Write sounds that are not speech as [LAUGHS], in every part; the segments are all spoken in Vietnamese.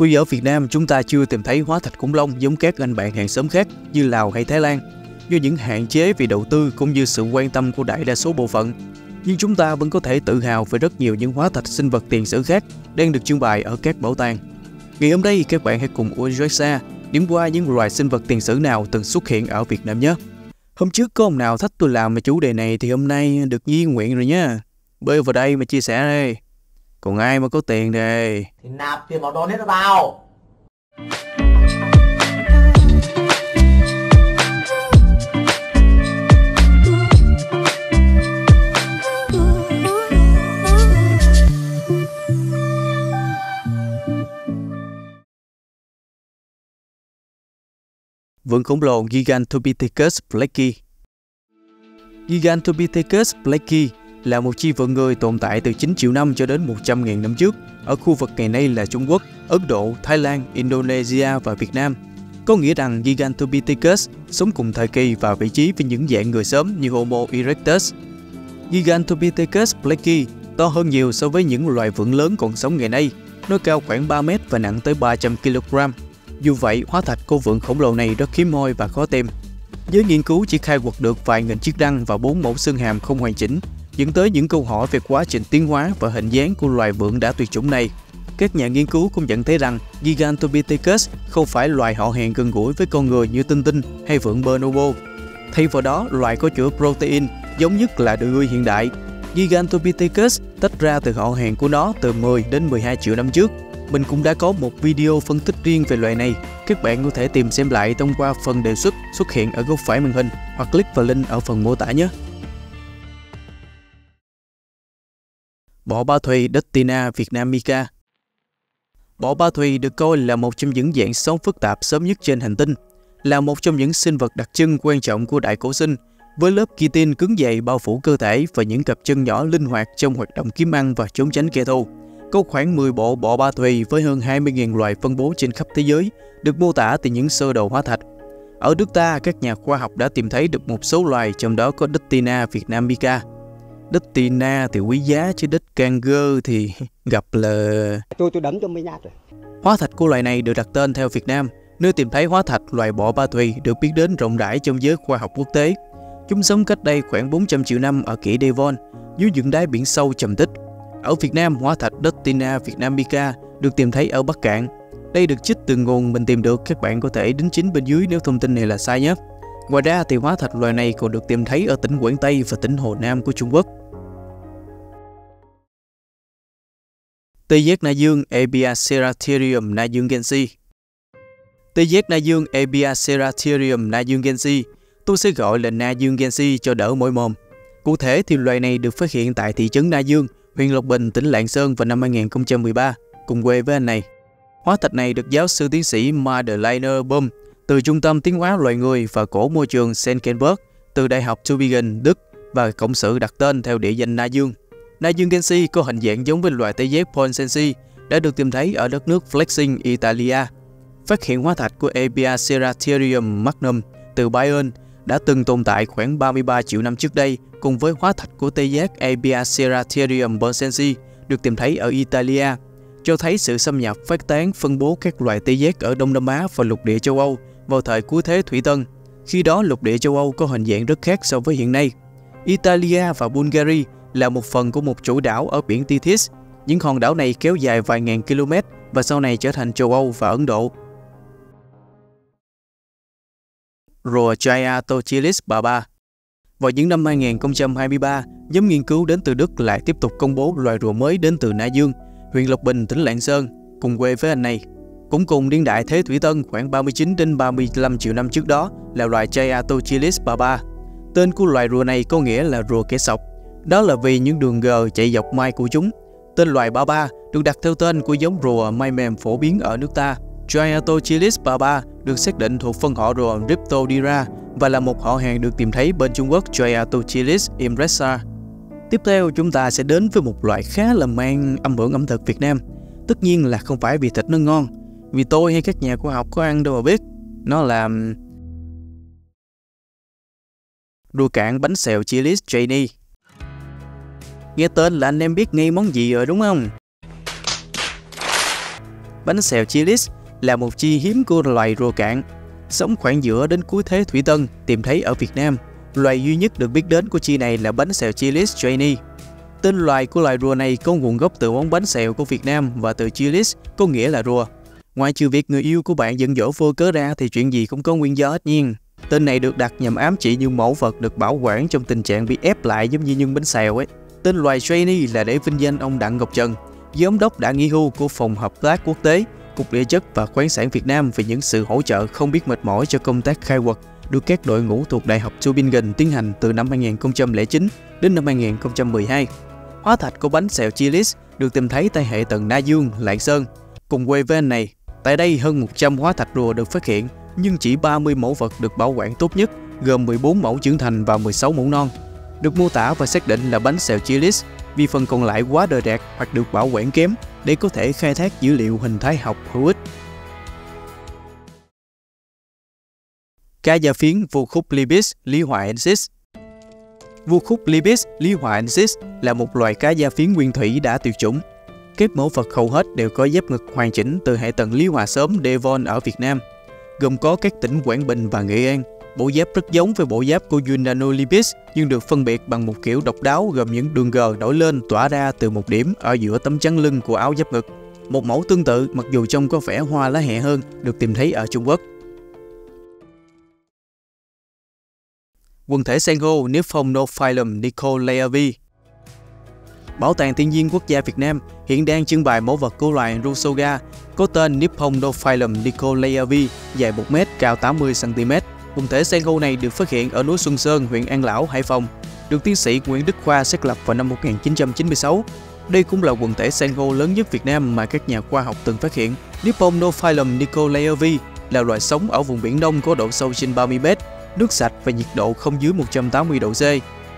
Tuy ở Việt Nam chúng ta chưa tìm thấy hóa thạch khủng long giống các anh bạn hàng xóm khác như Lào hay Thái Lan, do những hạn chế về đầu tư cũng như sự quan tâm của đại đa số bộ phận, nhưng chúng ta vẫn có thể tự hào về rất nhiều những hóa thạch sinh vật tiền sử khác đang được trưng bày ở các bảo tàng. Ngày hôm nay các bạn hãy cùng Ojasa điểm qua những loài sinh vật tiền sử nào từng xuất hiện ở Việt Nam nhé. Hôm trước có ông nào thách tôi làm về chủ đề này thì hôm nay được nhi nguyện rồi nha. Bơi vào đây mà chia sẻ đây. Còn ai mà có tiền đây? Thì nạp tiền vào donate vào. Vượn khổng lồ Gigantopithecus blakey Gigantopithecus blakey là một chi vượn người tồn tại từ 9 triệu năm cho đến 100.000 năm trước ở khu vực ngày nay là Trung Quốc, Ấn Độ, Thái Lan, Indonesia và Việt Nam. Có nghĩa rằng Gigantopithecus sống cùng thời kỳ và vị trí với những dạng người sớm như Homo erectus. Gigantopithecus blakey to hơn nhiều so với những loài vượn lớn còn sống ngày nay. Nó cao khoảng 3 mét và nặng tới 300 kg. Dù vậy, hóa thạch của vượn khổng lồ này rất hiếm hoi và khó tìm. Giới nghiên cứu chỉ khai quật được vài nghìn chiếc răng và bốn mẫu xương hàm không hoàn chỉnh, dẫn tới những câu hỏi về quá trình tiến hóa và hình dáng của loài vượn đã tuyệt chủng này. Các nhà nghiên cứu cũng nhận thấy rằng Gigantopithecus không phải loài họ hàng gần gũi với con người như tinh tinh hay vượn bonobo. Thay vào đó, loài có chuỗi protein giống nhất là đười hiện đại. Gigantopithecus tách ra từ họ hàng của nó từ 10 đến 12 triệu năm trước mình cũng đã có một video phân tích riêng về loài này. Các bạn có thể tìm xem lại thông qua phần đề xuất xuất hiện ở góc phải màn hình hoặc click vào link ở phần mô tả nhé. Bọ ba thùy Destina vietnamica Bọ ba thùy được coi là một trong những dạng sống phức tạp sớm nhất trên hành tinh, là một trong những sinh vật đặc trưng quan trọng của đại cổ sinh, với lớp chitin cứng dày bao phủ cơ thể và những cặp chân nhỏ linh hoạt trong hoạt động kiếm ăn và trốn tránh kẻ thù. Có khoảng 10 bộ bọ ba thùy với hơn 20.000 loài phân bố trên khắp thế giới, được mô tả từ những sơ đồ hóa thạch. Ở nước ta, các nhà khoa học đã tìm thấy được một số loài, trong đó có Dittina vietnamica. Dustina thì quý giá chứ đất Canger thì [LAUGHS] gặp là... Tôi tôi đấm cho mấy nhát rồi. Hóa thạch của loài này được đặt tên theo Việt Nam. Nơi tìm thấy hóa thạch loài bọ ba thùy được biết đến rộng rãi trong giới khoa học quốc tế. Chúng sống cách đây khoảng 400 triệu năm ở kỷ Devon, dưới những đáy biển sâu trầm tích ở Việt Nam, hóa thạch Dustina vietnamica được tìm thấy ở Bắc Cạn. Đây được trích từ nguồn mình tìm được, các bạn có thể đính chính bên dưới nếu thông tin này là sai nhé. Ngoài ra thì hóa thạch loài này còn được tìm thấy ở tỉnh Quảng Tây và tỉnh Hồ Nam của Trung Quốc. Tê giác Na Dương Ebiaceratherium Na Dương Gensi Tê giác Na Dương Ebiaceratherium Na Dương Gensi tôi sẽ gọi là Na Dương Gensi cho đỡ mỗi mồm. Cụ thể thì loài này được phát hiện tại thị trấn Na Dương, huyện Lộc Bình, tỉnh Lạng Sơn vào năm 2013, cùng quê với anh này. Hóa thạch này được giáo sư tiến sĩ Madeleine Bum từ Trung tâm Tiến hóa Loài Người và Cổ Môi trường Senckenberg từ Đại học Tübingen, Đức và cộng sự đặt tên theo địa danh Na Dương. Na Dương Gensi có hình dạng giống với loài tê giác Ponsensi đã được tìm thấy ở đất nước Flexing, Italia. Phát hiện hóa thạch của Ebiaceratherium magnum từ Bayern đã từng tồn tại khoảng 33 triệu năm trước đây cùng với hóa thạch của tê giác Ebiaceratherium bonsensi được tìm thấy ở Italia, cho thấy sự xâm nhập phát tán phân bố các loài tê giác ở Đông Nam Á và lục địa châu Âu vào thời cuối thế Thủy Tân. Khi đó lục địa châu Âu có hình dạng rất khác so với hiện nay. Italia và Bulgaria là một phần của một chủ đảo ở biển Tethys. Những hòn đảo này kéo dài vài ngàn km và sau này trở thành châu Âu và Ấn Độ. Rùa Giatochilis baba vào những năm 2023, nhóm nghiên cứu đến từ Đức lại tiếp tục công bố loài rùa mới đến từ Na Dương, huyện Lộc Bình, tỉnh Lạng Sơn, cùng quê với anh này. Cũng cùng niên đại Thế Thủy Tân khoảng 39 đến 35 triệu năm trước đó là loài Giatochilis baba. Tên của loài rùa này có nghĩa là rùa kẻ sọc. Đó là vì những đường gờ chạy dọc mai của chúng. Tên loài ba ba được đặt theo tên của giống rùa mai mềm phổ biến ở nước ta. Giatochilis baba được xác định thuộc phân họ rùa Riptodira và là một họ hàng được tìm thấy bên Trung Quốc Triatochilis impressa. Tiếp theo chúng ta sẽ đến với một loại khá là mang âm hưởng ẩm thực Việt Nam. Tất nhiên là không phải vì thịt nó ngon, vì tôi hay các nhà khoa học có ăn đâu mà biết. Nó là đùa cạn bánh xèo chilis Janie. Nghe tên là anh em biết ngay món gì rồi đúng không? Bánh xèo chilis là một chi hiếm của loài rùa cạn, sống khoảng giữa đến cuối thế thủy tân, tìm thấy ở Việt Nam. Loài duy nhất được biết đến của chi này là bánh xèo chilis Cheney. Tên loài của loài rùa này có nguồn gốc từ món bánh xèo của Việt Nam và từ chilis có nghĩa là rùa. Ngoài trừ việc người yêu của bạn giận dỗ vô cớ ra thì chuyện gì cũng có nguyên do hết nhiên. Tên này được đặt nhằm ám chỉ những mẫu vật được bảo quản trong tình trạng bị ép lại giống như nhân bánh xèo ấy. Tên loài trainee là để vinh danh ông Đặng Ngọc Trần, giám đốc đã nghỉ hưu của Phòng Hợp tác Quốc tế, Cục Địa chất và Khoáng sản Việt Nam về những sự hỗ trợ không biết mệt mỏi cho công tác khai quật được các đội ngũ thuộc Đại học Tübingen tiến hành từ năm 2009 đến năm 2012. Hóa thạch của bánh xèo chilis được tìm thấy tại hệ tầng Na Dương, Lạng Sơn. Cùng quê với anh này, tại đây hơn 100 hóa thạch rùa được phát hiện, nhưng chỉ 30 mẫu vật được bảo quản tốt nhất, gồm 14 mẫu trưởng thành và 16 mẫu non. Được mô tả và xác định là bánh xèo chilis vì phần còn lại quá đời đạt hoặc được bảo quản kém để có thể khai thác dữ liệu hình thái học hữu ích. Cá da phiến vô khúc Libis lý hoaensis Vô khúc Libis lý hoaensis là một loài cá da phiến nguyên thủy đã tuyệt chủng. Các mẫu vật hầu hết đều có giáp ngực hoàn chỉnh từ hệ tầng lý hòa sớm Devon ở Việt Nam, gồm có các tỉnh Quảng Bình và Nghệ An. Bộ giáp rất giống với bộ giáp của Unanolibis nhưng được phân biệt bằng một kiểu độc đáo gồm những đường gờ nổi lên tỏa ra từ một điểm ở giữa tấm chắn lưng của áo giáp ngực. Một mẫu tương tự mặc dù trông có vẻ hoa lá hẹ hơn được tìm thấy ở Trung Quốc. Quần thể san hô Nymphonophyllum Nicolaevi Bảo tàng Thiên nhiên Quốc gia Việt Nam hiện đang trưng bày mẫu vật của loài Rusoga có tên Nymphonophyllum Nicolaevi dài 1m, cao 80cm. Quần thể san hô này được phát hiện ở núi Xuân Sơn, huyện An Lão, Hải Phòng, được tiến sĩ Nguyễn Đức Khoa xác lập vào năm 1996. Đây cũng là quần thể san hô lớn nhất Việt Nam mà các nhà khoa học từng phát hiện. Nipponophyllum Nicolaevi là loài sống ở vùng biển Đông có độ sâu trên 30 m, nước sạch và nhiệt độ không dưới 180 độ C.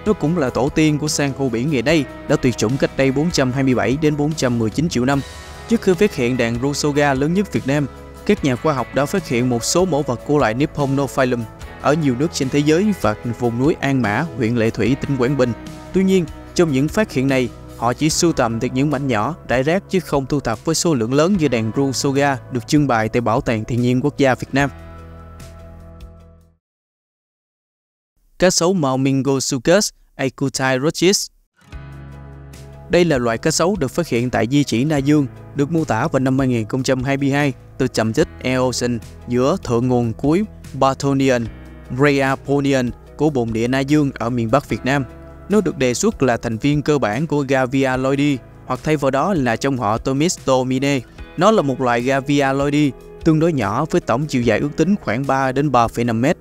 Nó cũng là tổ tiên của san hô biển ngày nay, đã tuyệt chủng cách đây 427 đến 419 triệu năm. Trước khi phát hiện đàn Rusoga lớn nhất Việt Nam, các nhà khoa học đã phát hiện một số mẫu vật của loại Nipponophyllum ở nhiều nước trên thế giới và vùng núi An Mã, huyện Lệ Thủy, tỉnh Quảng Bình. Tuy nhiên, trong những phát hiện này, họ chỉ sưu tầm được những mảnh nhỏ, rải rác chứ không thu thập với số lượng lớn như đàn Rusoga được trưng bày tại Bảo tàng Thiên nhiên Quốc gia Việt Nam. Cá sấu màu Mingosuchus aikutai rochis đây là loại cá sấu được phát hiện tại di chỉ Na Dương, được mô tả vào năm 2022 từ trầm tích Eocene giữa thượng nguồn cuối Bartonian, Rheaponian của bồn địa Na Dương ở miền Bắc Việt Nam. Nó được đề xuất là thành viên cơ bản của Gavialoidae hoặc thay vào đó là trong họ Tomistomine. Nó là một loài Gavialoidae tương đối nhỏ với tổng chiều dài ước tính khoảng 3 đến 3,5 mét.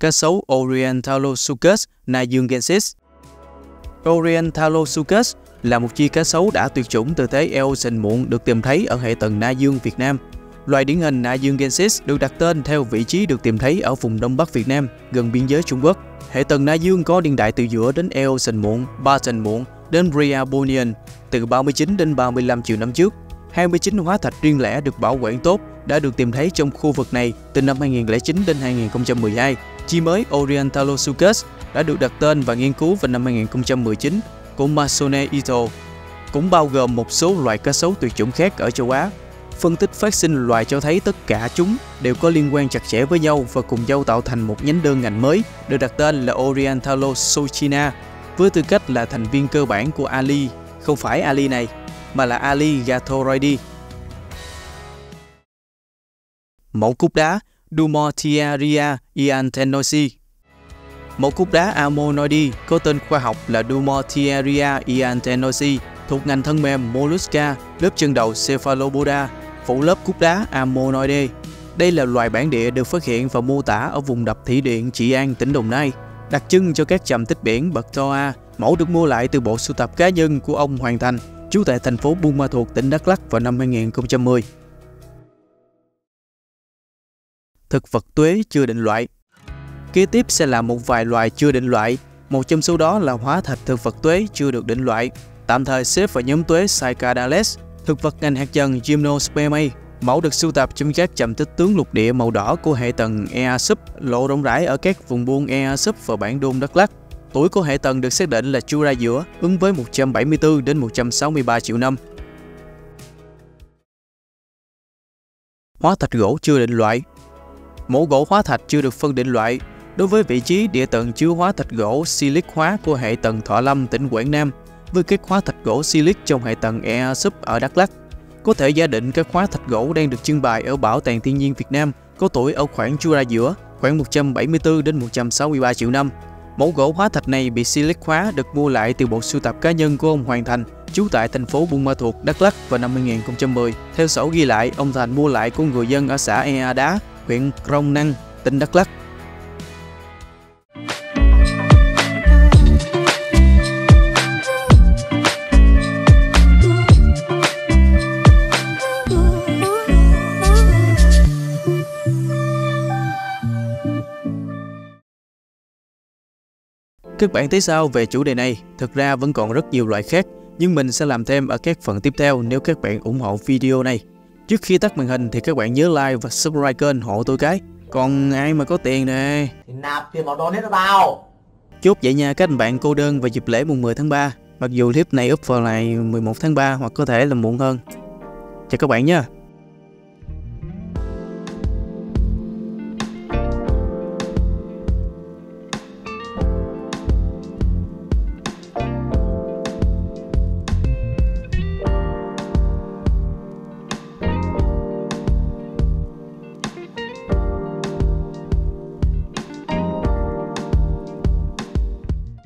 Cá sấu Orientalosuchus nayungensis Orientalosuchus là một chi cá sấu đã tuyệt chủng từ thế Eocene muộn được tìm thấy ở hệ tầng Na Dương Việt Nam. Loài điển hình Na Dươngensis được đặt tên theo vị trí được tìm thấy ở vùng Đông Bắc Việt Nam, gần biên giới Trung Quốc. Hệ tầng Na Dương có niên đại từ giữa đến Eocene muộn, Barton muộn đến Briabonian từ 39 đến 35 triệu năm trước. 29 hóa thạch riêng lẻ được bảo quản tốt đã được tìm thấy trong khu vực này từ năm 2009 đến 2012. Chi mới Orientalosuchus đã được đặt tên và nghiên cứu vào năm 2019 của Masone Ito, cũng bao gồm một số loài cá sấu tuyệt chủng khác ở châu Á. Phân tích phát sinh loài cho thấy tất cả chúng đều có liên quan chặt chẽ với nhau và cùng nhau tạo thành một nhánh đơn ngành mới được đặt tên là Orientalosuchina với tư cách là thành viên cơ bản của Ali, không phải Ali này, mà là Ali Gathoroides. Mẫu cúc đá Dumortiaria iantenosi một cúc đá Ammonoides có tên khoa học là Dumortieria iantenosi thuộc ngành thân mềm Mollusca, lớp chân đầu Cephalopoda, phủ lớp cúc đá Ammonoides. Đây là loài bản địa được phát hiện và mô tả ở vùng đập thủy điện Trị An, tỉnh Đồng Nai, đặc trưng cho các trầm tích biển bậc Toa. Mẫu được mua lại từ bộ sưu tập cá nhân của ông Hoàng Thành, trú tại thành phố Buôn Ma Thuột, tỉnh Đắk Lắk vào năm 2010. Thực vật tuế chưa định loại Kế tiếp sẽ là một vài loài chưa định loại, một trong số đó là hóa thạch thực vật tuế chưa được định loại, tạm thời xếp vào nhóm tuế Cycadales, thực vật ngành hạt dần Gymnospermae. Mẫu được sưu tập trong các chầm tích tướng lục địa màu đỏ của hệ tầng Easup lộ rộng rãi ở các vùng buôn Easup và bản đôn Đắk Lắk. Tuổi của hệ tầng được xác định là Chura giữa, ứng với 174 đến 163 triệu năm. Hóa thạch gỗ chưa định loại Mẫu gỗ hóa thạch chưa được phân định loại đối với vị trí địa tầng chứa hóa thạch gỗ silic hóa của hệ tầng Thọ Lâm, tỉnh Quảng Nam với các hóa thạch gỗ silic trong hệ tầng Ea Súp ở Đắk Lắk. Có thể giả định các hóa thạch gỗ đang được trưng bày ở Bảo tàng Thiên nhiên Việt Nam có tuổi ở khoảng chu ra giữa khoảng 174 đến 163 triệu năm. Mẫu gỗ hóa thạch này bị silic hóa được mua lại từ bộ sưu tập cá nhân của ông Hoàng Thành, trú tại thành phố Buôn Ma Thuột, Đắk Lắk vào năm 2010. Theo sổ ghi lại, ông Thành mua lại của người dân ở xã Ea Đá, huyện Krông Năng, tỉnh Đắk Lắk Các bạn thấy sao về chủ đề này? Thực ra vẫn còn rất nhiều loại khác, nhưng mình sẽ làm thêm ở các phần tiếp theo nếu các bạn ủng hộ video này. Trước khi tắt màn hình thì các bạn nhớ like và subscribe kênh hộ tôi cái. Còn ai mà có tiền nè Thì nạp tiền vào donate tao Chốt vậy nha các anh bạn cô đơn vào dịp lễ mùng 10 tháng 3 Mặc dù clip này up vào ngày 11 tháng 3 hoặc có thể là muộn hơn Chào các bạn nha